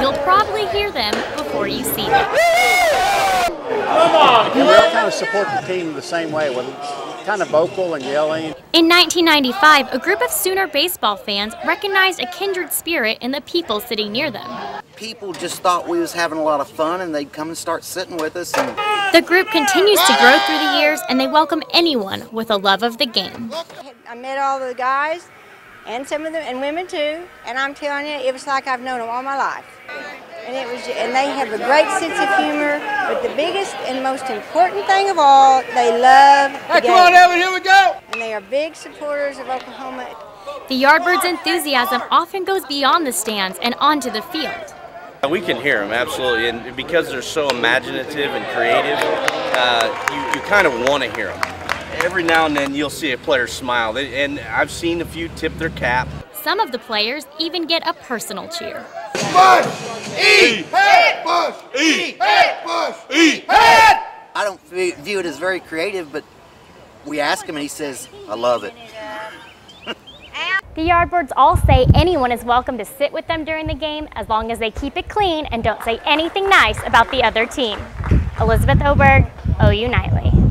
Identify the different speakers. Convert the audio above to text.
Speaker 1: You'll probably hear them before you see them.
Speaker 2: And we all kind of support the team the same way, with kind of vocal and yelling.
Speaker 1: In 1995, a group of Sooner baseball fans recognized a kindred spirit in the people sitting near them.
Speaker 3: People just thought we was having a lot of fun and they'd come and start sitting with us and
Speaker 1: The group continues to grow through the years and they welcome anyone with a love of the game.
Speaker 4: I met all the guys and some of them and women too, and I'm telling you, it was like I've known them all my life. And it was, and they have a great sense of humor. But the biggest and most important thing of all, they love the
Speaker 5: Hey,
Speaker 4: game.
Speaker 5: come on, Evan, here we go.
Speaker 4: And they are big supporters of Oklahoma.
Speaker 1: The Yardbirds' enthusiasm often goes beyond the stands and onto the field.
Speaker 6: We can hear them absolutely, and because they're so imaginative and creative, uh, you, you kind of want to hear them. Every now and then you'll see a player smile, They- and I've seen a few tip their cap.
Speaker 1: Some of the players even get a personal cheer.
Speaker 5: Bush,
Speaker 3: I don't view it as very creative, but we ask him and he says, I love it.
Speaker 1: The Yardbirds all say anyone is welcome to sit with them during the game as long as they keep it clean and don't say anything nice about the other team. Elizabeth Oberg, OU Nightly.